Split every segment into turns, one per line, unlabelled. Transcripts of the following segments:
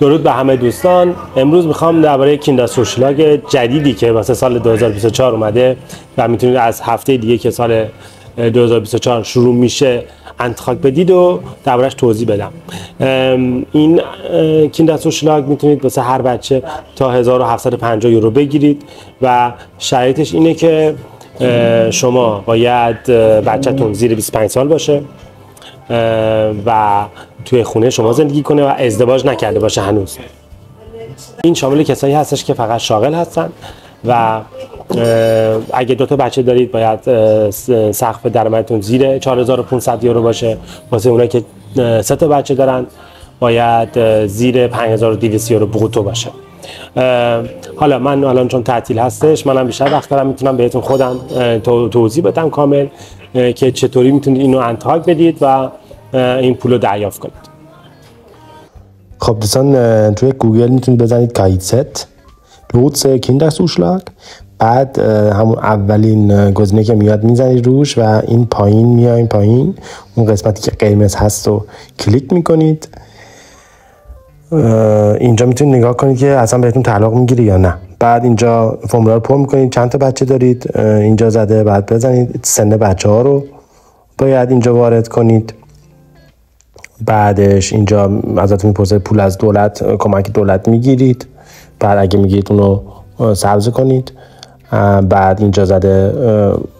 درود به همه دوستان. امروز می‌خوام درباره Kinderzuschlag جدیدی که واسه سال 2024 اومده و می‌تونید از هفته دیگه که سال 2024 شروع میشه Antrag بدید و دربارش توضیح بدم. این Kinderzuschlag می‌تونید واسه هر بچه تا 1750 یورو بگیرید و شرایطش اینه که شما باید بچهتون زیر 25 سال باشه. و توی خونه شما زندگی کنه و ازدواج نکرده باشه هنوز. این شامل کسایی هستش که فقط شاغل هستن و اگه دو تا بچه دارید باید سقف درآمدتون زیر 4500 یورو باشه. واسه اونایی که سه تا بچه دارن باید زیر 5200 یورو بروتو باشه. حالا من الان چون تعطیل هستش منم بیشتر وقت دارم می‌تونم بهتون خودم توضیح بدم کامل که چطوری می‌تونید اینو Antrag بدید و این پول رو دریافت کنید.
خب دوستان توی گوگل می‌تونید بزنید KiZ-Lotse Kinderzuschlag بعد همون اولین گزینه که میاد می‌زنید روش و این پایین میایم پایین اون قسمتی که قرمز هست رو کلیک می‌کنید. اینجا می‌تونید نگاه کنید که اصلا بهتون تعلق می‌گیره یا نه. بعد اینجا Formular پر می‌کنید. چند تا بچه دارید؟ اینجا زده بعد بزنید. سن بچه ها رو باید اینجا وارد کنید. بعدش اینجا ازتون می‌پرسه پول از دولت کمک دولت می‌گیرید. بعد اگه می‌گیرید اونو سبز کنید. بعد اینجا زده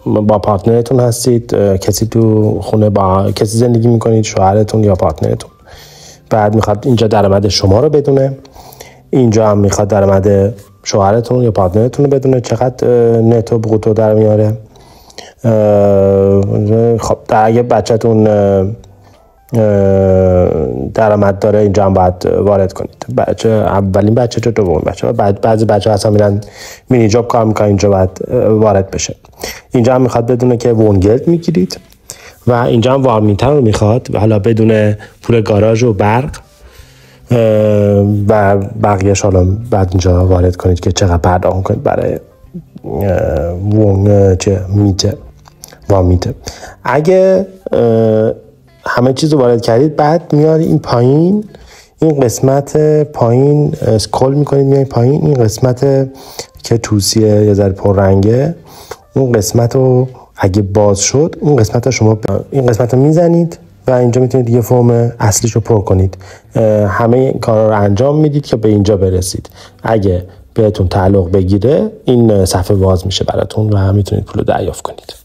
با Partner تون هستید. کسی تو خونه با کسی زندگی می‌کنید شوهرتون یا Partner تون. بعد می‌خواد اینجا درآمد شما رو بدونه. اینجا هم می‌خواد درآمد شوهرتون یا Partner تون رو بدونه چقدر netto brutto در میاره. خب در اگه بچهتون درآمد داره اینجا هم باید وارد کنید. بچه اولین بچه چه دومین بچه؟ بعد بعضی بچه اصلا میرن Minijob کار می‌کنن اینجا باید وارد بشه. اینجا هم می‌خواد بدونه که Wohngeld می‌گیرید. و اینجا هم Warmmiete رو می‌خواد حالا بدونه پول گاراژ و برق و بقیهش حالا بعد اینجا وارد کنید که چقدر پرداخت کنید برای وون چه میته وامیته اگه همه چیز رو وارد کردید بعد میاد این پایین این قسمت پایین سکول می‌کنید میاد پایین این قسمت که توسیه یه ذره پررنگه اون قسمت رو اگه باز شد اون قسمت رو شما این قسمت رو می‌زنید و اینجا می‌تونید یه فرم اصلیش رو پر کنید. همه این کارا رو انجام می‌دید که به اینجا برسید. اگه بهتون تعلق بگیره این صفحه باز میشه براتون و می‌تونید پول دریافت کنید.